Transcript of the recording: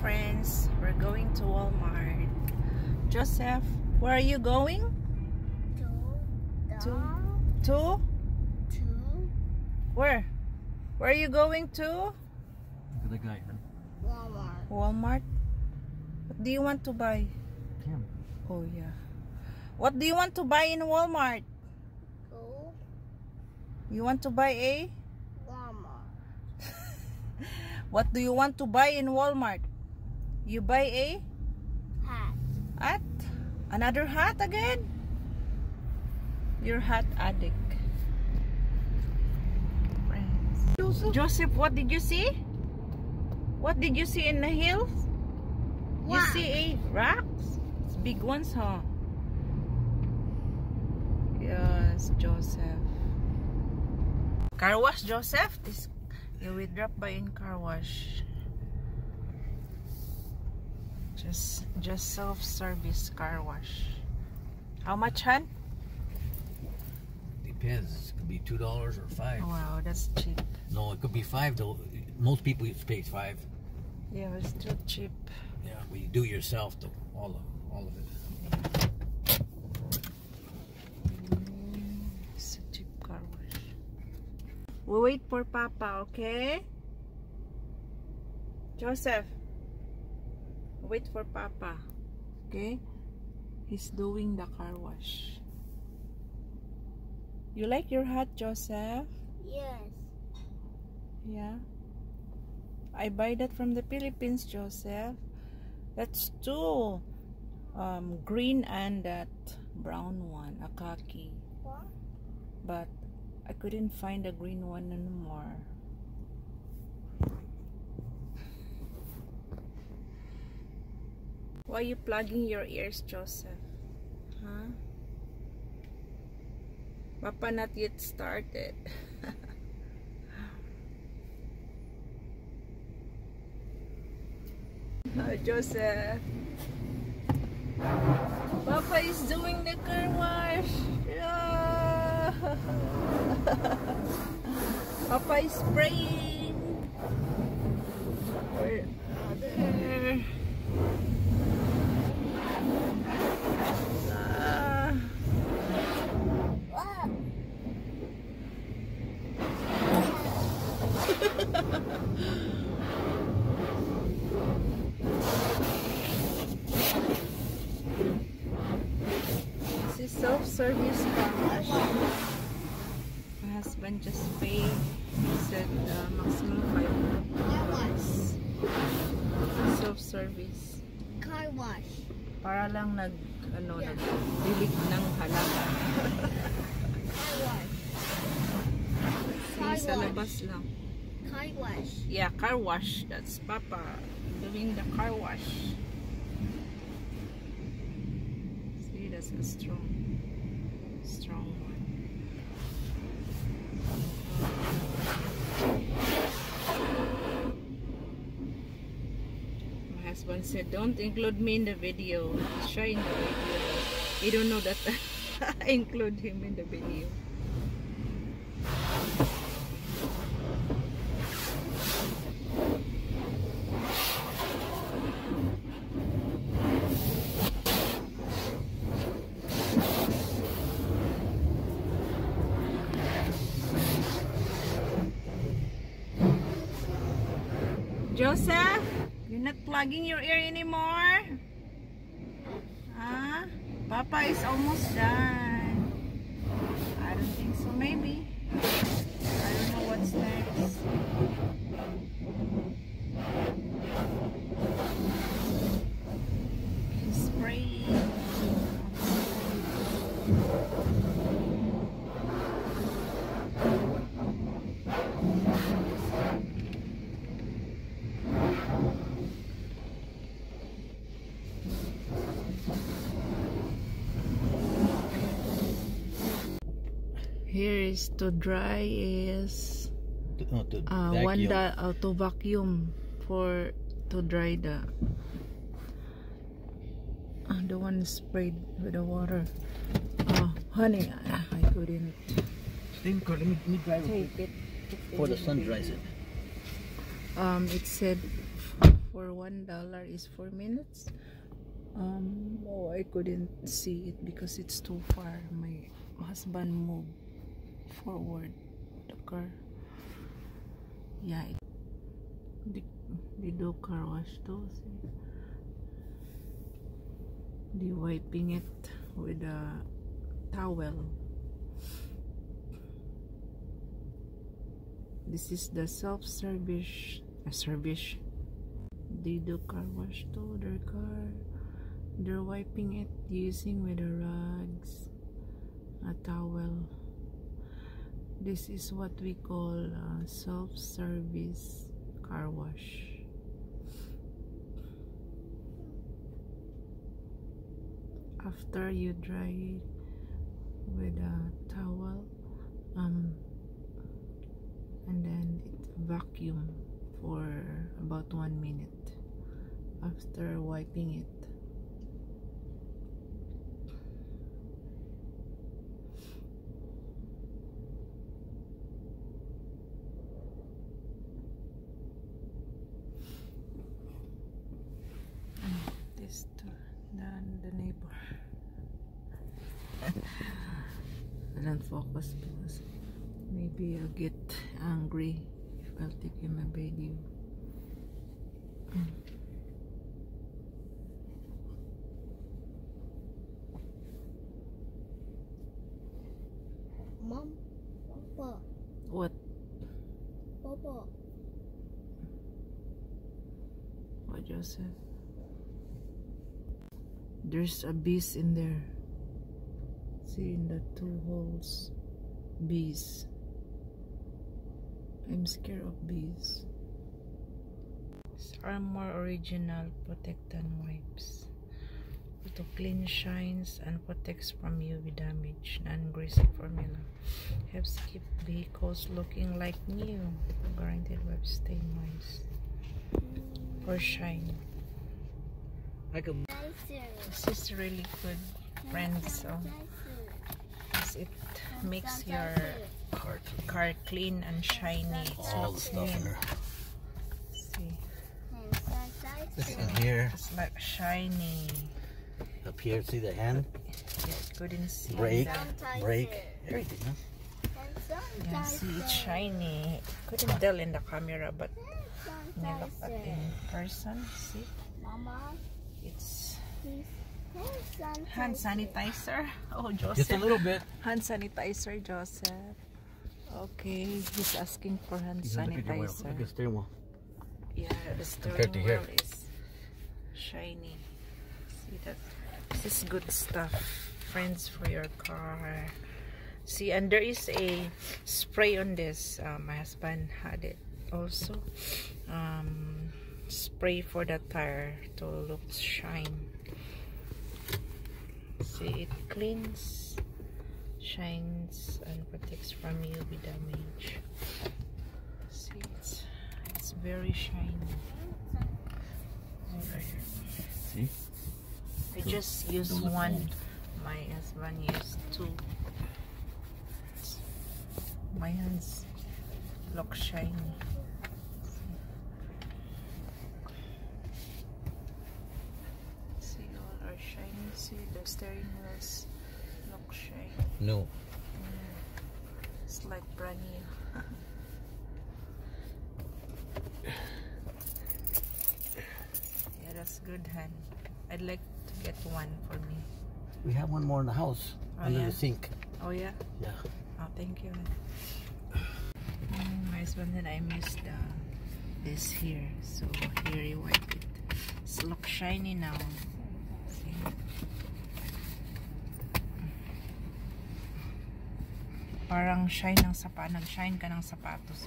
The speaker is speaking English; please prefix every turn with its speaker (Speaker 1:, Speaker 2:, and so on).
Speaker 1: friends. We're going to Walmart. Joseph, where are you going?
Speaker 2: Two,
Speaker 1: To
Speaker 2: down,
Speaker 1: to where? Where are you going to?
Speaker 3: Look at the guy. Huh?
Speaker 2: Walmart.
Speaker 1: Walmart. What do you want to buy?
Speaker 3: Him.
Speaker 1: Oh yeah. What do you want to buy in Walmart?
Speaker 2: Two,
Speaker 1: You want to buy a?
Speaker 2: Walmart.
Speaker 1: What do you want to buy in Walmart? You buy a
Speaker 2: Hat.
Speaker 1: hat? Another hat again? You're hat addict. Friends. Joseph, what did you see? What did you see in the hills? You see a rocks? It's big ones, huh? Yes, Joseph. Car wash, Joseph. This you will drop by in car wash. Just just self-service car wash. How much, hun?
Speaker 3: Depends. It could be two dollars or five.
Speaker 1: Wow, that's cheap.
Speaker 3: No, it could be five. Though most people pay five.
Speaker 1: Yeah, it's too cheap.
Speaker 3: Yeah, we do yourself though. All of all of it.
Speaker 1: Mm, it's a cheap car wash. We wait for Papa, okay? Joseph, wait for Papa, okay? He's doing the car wash. You like your hat, Joseph?
Speaker 2: Yes.
Speaker 1: Yeah. I buy that from the Philippines, Joseph. That's two. Um, green and that brown one, a khaki.
Speaker 2: What?
Speaker 1: But I couldn't find the green one anymore. Why are you plugging your ears, Joseph? Huh? Papa not yet started. Oh, Joseph. Papa is doing the car wash. Yeah. Papa is spraying. This is self-service car wash. My husband just paid. He said uh, maximum
Speaker 2: Car wash.
Speaker 1: 5 self-service.
Speaker 2: Car wash.
Speaker 1: Para lang nag ano
Speaker 2: Yeah.
Speaker 1: nagdilig ng halaga.
Speaker 2: Car wash. Car
Speaker 1: Sa
Speaker 2: wash.
Speaker 1: labas lang.
Speaker 2: Car wash.
Speaker 1: Yeah, car wash. That's Papa doing the car wash. See, that's a strong, strong one. My husband said, "Don't include me in the video. Show in the video." He don't know that I include him in the video. Joseph, you're not plugging your ear anymore? Huh? Papa is almost done. I don't think so, maybe. Here is to dry is
Speaker 3: To, no, to
Speaker 1: uh, one
Speaker 3: vacuum.
Speaker 1: da, uh, to vacuum for to dry the uh, the one sprayed with the water. Oh, honey, I, I couldn't
Speaker 3: me, let me, let me dry
Speaker 1: take it.
Speaker 3: before the sun dries it.
Speaker 1: Um, it said for one dollar is four minutes um oh i couldn't see it because it's too far my husband moved forward. The car yeah it, do car wash too see? they wiping it with a towel. This is the self-service uh, service. They do car wash to their car they're wiping it using with a rags a towel this is what we call uh, self-service car wash. After you dry it with a towel um and then it vacuum for about one minute. After wiping it And this to the, neighbor I don't focus because maybe I'll get angry if I'll take him a video.
Speaker 2: Mom, Papa,
Speaker 1: What?
Speaker 2: Papa.
Speaker 1: What Joseph? There's a bees in there. See in the two holes. Bees. I'm scared of bees. These are more original protectant wipes. To clean shines and protects from UV damage. Non-greasy formula. Helps keep vehicles looking like new. Guaranteed web stain wise. For shine.
Speaker 3: I could
Speaker 2: Nicer.
Speaker 1: This is really good, friends. So it makes your
Speaker 3: cart.
Speaker 1: car clean and shiny. It
Speaker 3: All the
Speaker 1: looks
Speaker 3: stuff in
Speaker 1: new.
Speaker 3: there.
Speaker 1: See,
Speaker 3: This in here,
Speaker 1: it's like shiny.
Speaker 3: up here, see the hand,
Speaker 1: Yeah, couldn't see
Speaker 3: brake,
Speaker 1: that.
Speaker 3: brake, everything. Huh?
Speaker 1: Yeah, see, it's shiny. Couldn't tell in the camera, but when you look at in person, see,
Speaker 2: Mama,
Speaker 1: it's hand sanitizer. Oh,
Speaker 3: Just a
Speaker 1: Joseph.
Speaker 3: little bit.
Speaker 1: Hand sanitizer, Joseph. Okay, he's asking for hand sanitizer.
Speaker 3: Look at the steering wheel.
Speaker 1: Yeah, the steering wheel
Speaker 3: here.
Speaker 1: is shiny. See that? This is good stuff, friends, for your car. See, and there is a spray on this. Uh, my husband had it also. Um, spray for the tire to look shine. See, it cleans, shines, and protects from UV damage. See, it's, it's very shiny.
Speaker 3: See?
Speaker 1: I just use one. My husband used two. My hands look shiny. See, all are shiny. See, the steering wheels look shiny.
Speaker 3: No.
Speaker 1: It's like brand new. yeah, that's good, Han. I'd like to get one for me.
Speaker 3: We have one more in the house,
Speaker 1: Oh,
Speaker 3: under
Speaker 1: yeah?
Speaker 3: the sink.
Speaker 1: Oh yeah.
Speaker 3: Yeah.
Speaker 1: Oh, thank you. Mm, my husband and I missed uh, this here. So here you wipe it. It's look shiny now. See? Parang shine ng sapa, nag-shine ka ng sapatos.